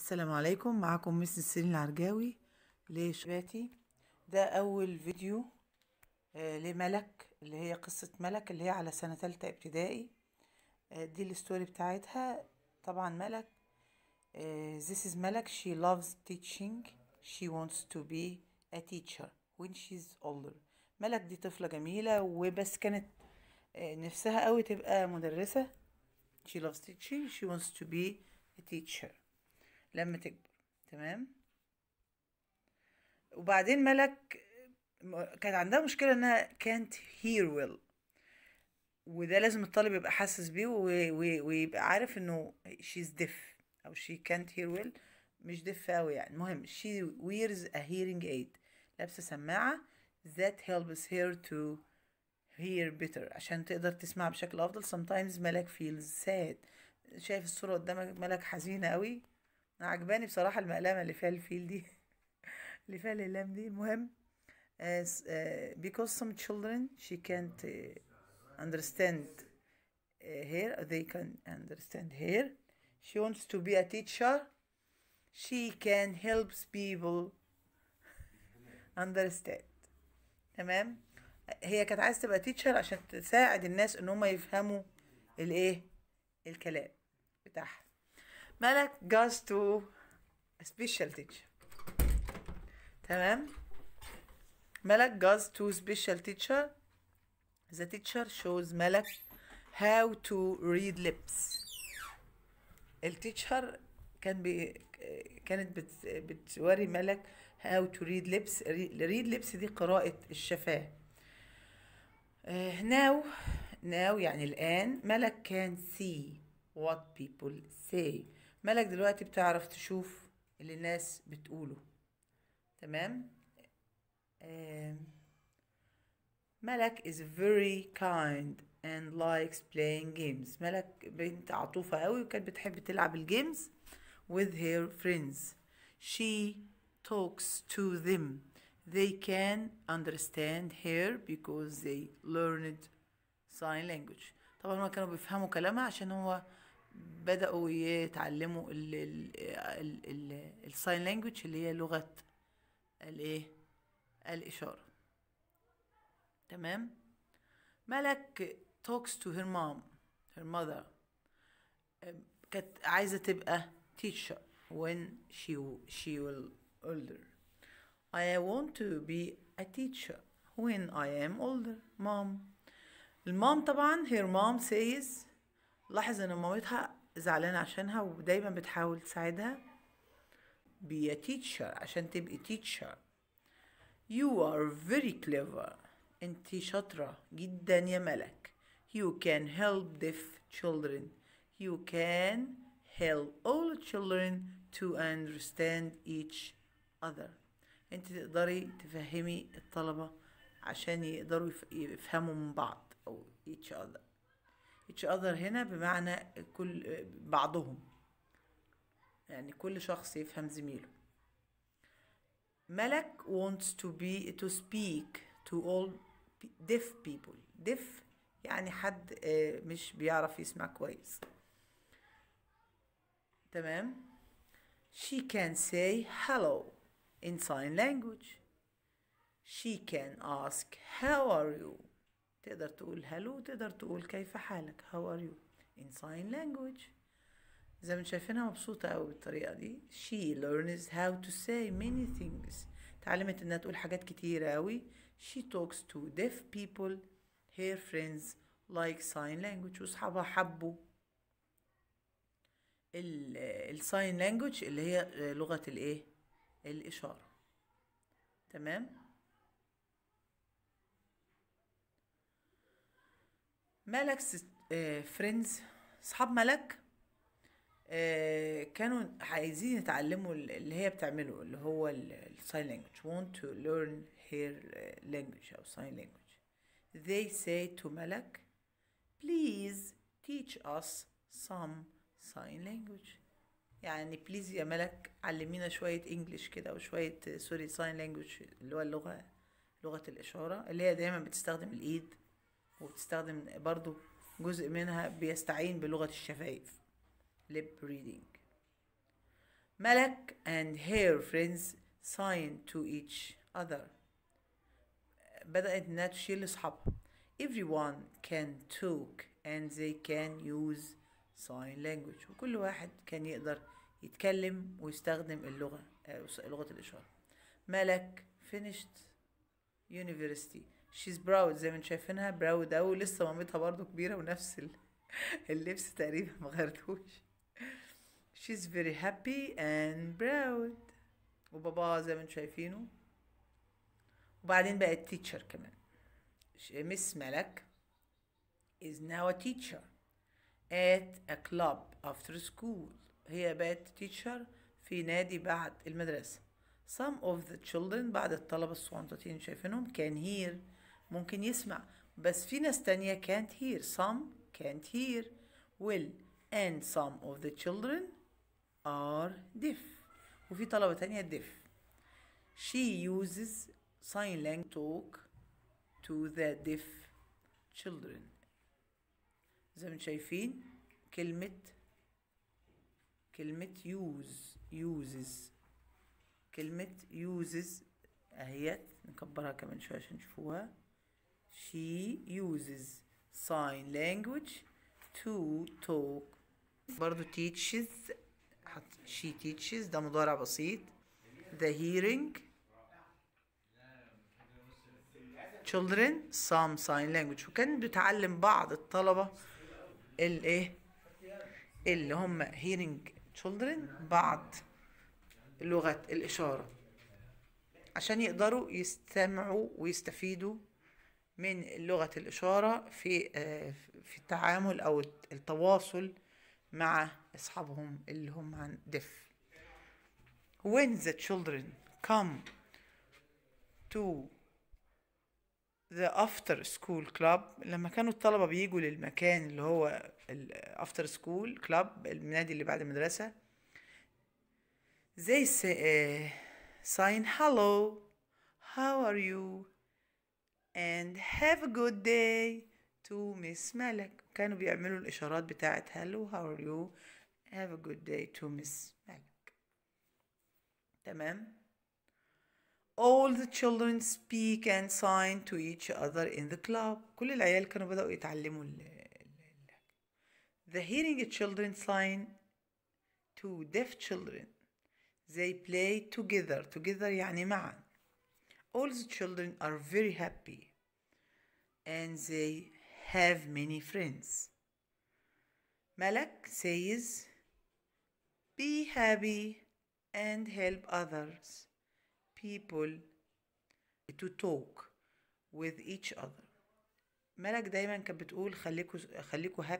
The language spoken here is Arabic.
السلام عليكم. معكم مس نسرين العرجاوي. لشباتي ده أول فيديو آه، لملك اللي هي قصة ملك اللي هي على سنة تالتة ابتدائي. آه، دي الستوري بتاعتها. طبعا ملك آه، this is ملك. She loves teaching. She wants to be a teacher when she's older. ملك دي طفلة جميلة وبس كانت آه، نفسها قوي تبقى مدرسة. She loves teaching. She wants to be a teacher. لما تكبر تمام؟ وبعدين ملك م- كان عندها مشكلة إنها can't hear well. وده لازم الطالب يبقى حاسس بيه ويبقى عارف إنه she's deaf أو she can't hear well. مش deaf أوي يعني. المهم she wears a hearing aid. لابسة سماعة that helps her to hear better. عشان تقدر تسمع بشكل أفضل. Sometimes ملك feels sad. شايف الصورة قدامك ملك حزينة قوي عجباني بصراحة المقلمة اللي فيها الفيل دي. اللي فيها الأقلام دي. المهم as, uh, because some children she can't uh, understand uh, her they can understand her she wants to be a teacher. She can help people understand. تمام؟ هي كانت عايزة تبقى teacher عشان تساعد الناس إن هم يفهموا الإيه؟ الكلام بتاعها. ملك goes to a special teacher تمام ملك goes to special teacher the teacher shows ملك how to read lips التيتشر كان بي كانت بت... بتوري ملك how to read lips read lips دي قراءة الشفاه آه، now now يعني الآن ملك can see what people say ملك دلوقتي بتعرف تشوف اللي الناس بتقوله تمام آه، ملك is very kind and likes playing games ملك بنت عطوفة قوي وكانت بتحب تلعب ال games with her friends she talks to them they can understand her because they learned sign language طبعا هما كانوا بيفهموا كلامها عشان هو بدأوا يتعلموا ال ال ال ال الساين لانجوج اللي هي لغة الايه الإشارة تمام ملك talks to her mom her mother كانت عايزة تبقى teacher when she she will older I want to be a teacher when I am older mom المام طبعا her mom says لاحظ إن مامتها زعلانة عشانها ودايما بتحاول تساعدها be a teacher عشان تبقي teacher You are very clever. أنت شاطرة جدا يا ملك. You can help deaf children. You can help all children to understand each other. أنت تقدري تفهمي الطلبة عشان يقدروا يف- يفهموا من بعض أو each other. Each other هنا بمعنى كل بعضهم. يعني كل شخص يفهم زميله. ملك wants to be to speak to all deaf people deaf يعني حد آه، مش بيعرف يسمع كويس تمام she can say hello in sign language she can ask how are you تقدر تقول hello تقدر تقول كيف حالك؟ how are you in sign language. زي ما شايفينها مبسوطة أوي بالطريقة دي she learns how to say many things. اتعلمت إنها تقول حاجات كتيرة أوي. She talks to deaf people. Her friends like sign language. وصحابها حبوا الساين لانجوج اللي هي لغة الإيه؟ الإشارة. تمام؟ ملك friends. صحاب ملك آه، كانوا عايزين يتعلموا ال- اللي هي بتعمله اللي هو ال sign language want to learn her آه، language أو sign language. They say to ملك please teach us some sign language. يعني please يا ملك علمينا شوية انجليش كده وشوية sorry sign language اللي هو اللغة لغة الإشارة اللي هي دايما بتستخدم الإيد. وبتستخدم برضو جزء منها بيستعين بلغة الشفايف. lip reading. ملك and her friends sign to each other. بدأت إنها تشير لأصحابها everyone can talk and they can use sign language. وكل واحد كان يقدر يتكلم ويستخدم اللغة آه، لغة الإشارة. ملك finished university. She's proud زي ما أنتم شايفينها proud أوي لسه مامتها برضو كبيرة ونفس ال- اللبس تقريبا ما غيرتهوش she's very happy and proud وباباها زي ما أنتم شايفينه. وبعدين بقت teacher كمان. مس ملك is now a teacher at a club after school. هي بقت teacher في نادي بعد المدرسة. Some of the children بعد الطلبة الصغنطتين شايفينهم can hear ممكن يسمع بس في ناس تانية can't hear some can't hear well and some of the children are deaf وفي طلبة تانية deaf she uses sign language talk to the deaf children زي ما شايفين كلمة كلمة use uses كلمة uses اهيت نكبرها كمان شوية عشان تشوفوها she uses sign language to talk برضو teaches she teaches ده مضارع بسيط the hearing children some sign language وكان بتعلم بعض الطلبة الايه اللي هم hearing children بعض لغة الإشارة عشان يقدروا يستمعوا ويستفيدوا من لغة الإشارة في آه، في التعامل أو التواصل مع أصحابهم اللي هم عن deaf when the children come to the after school club لما كانوا الطلبة بيجوا للمكان اللي هو after school club النادي اللي بعد المدرسة they say uh, sign hello how are you? and have a good day to Miss ملك كانوا بيعملوا الإشارات بتاعت hello how are you have a good day to Miss ملك تمام All the children speak and sign to each other in the club. كل العيال كانوا بدأوا يتعلموا ال ال- The hearing children sign to deaf children. They play together. Together يعني معا. All the children are very happy and they have many friends. Malak says, Be happy and help others. people to talk with each other ملك دايما كانت بتقول خليكوا خليكوا happy